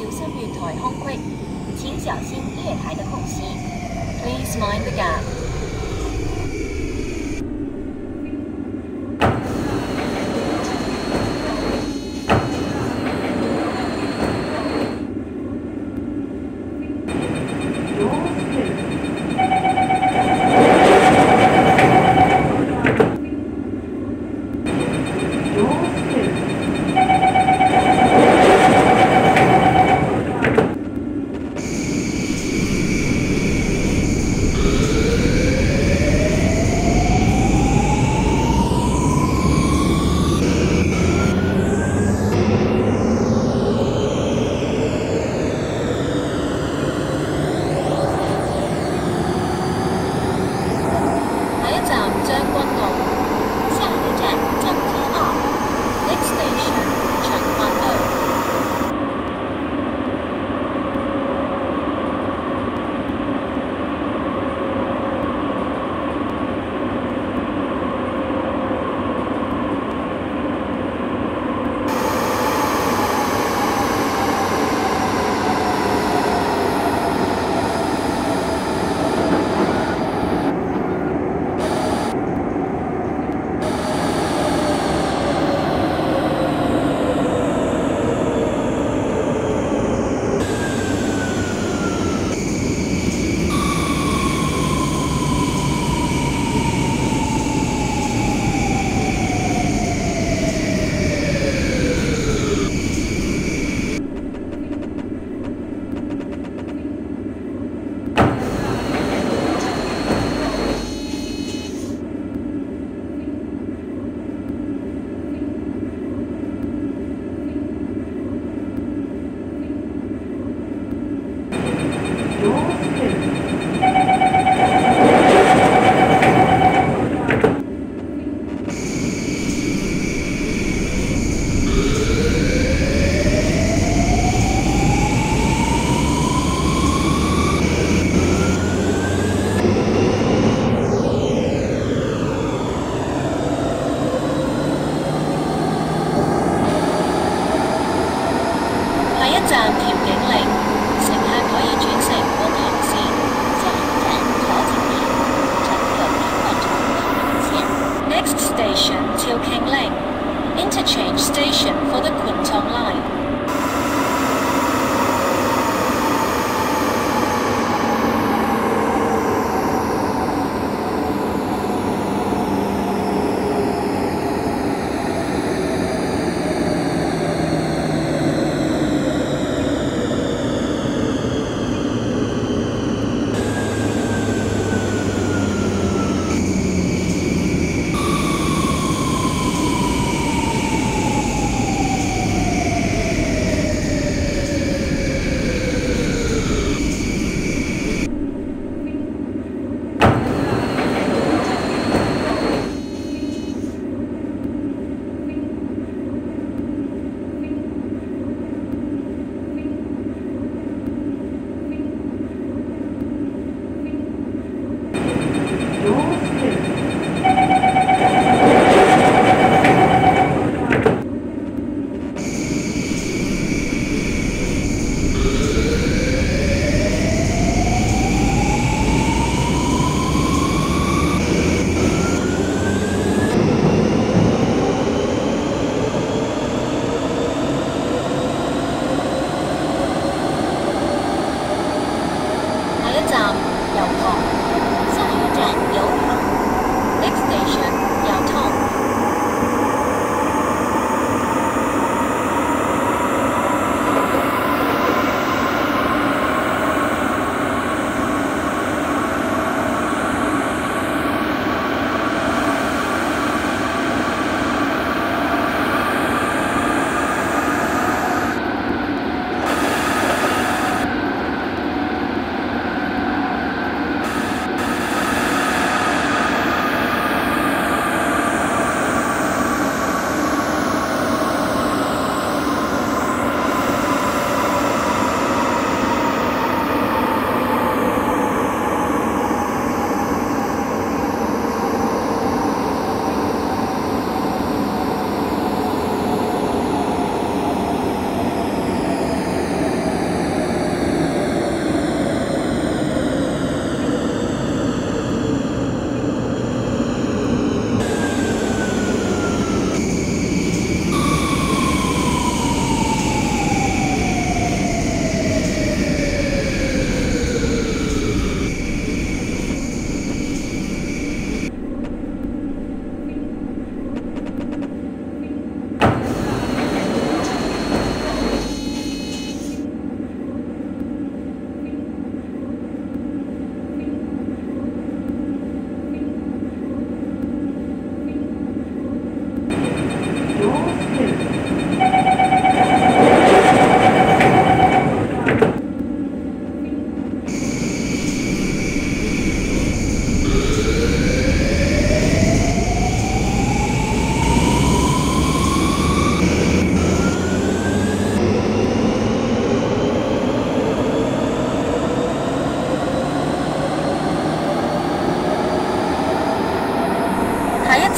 小心月台空隙，请小心月台的空隙。Please mind the gap.「Pengleng, interchange station for the Kwun Line.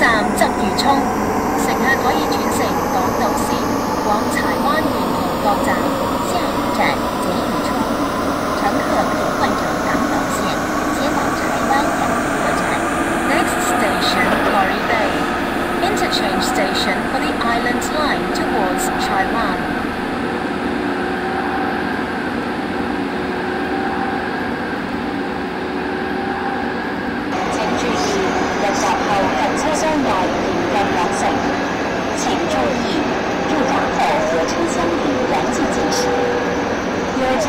涌，乘客可以轉乘港島線往柴灣沿途各站。下一站捷宇冲，乘客可以换乘港岛线前往柴湾沿途各站。Next station, Quarry Bay. Interchange station for the Island Line towards Taiwan.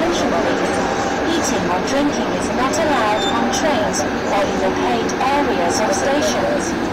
Eating or drinking is not allowed on trains or in the paid areas of stations.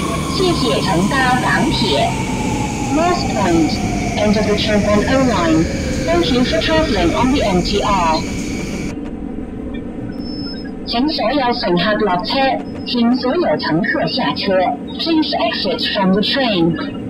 谢谢乘搭港铁。Last point, and the train on O line. Thank you for travelling on the MTR. 请所有乘客落车，请所有乘客下车。Please exit from the train.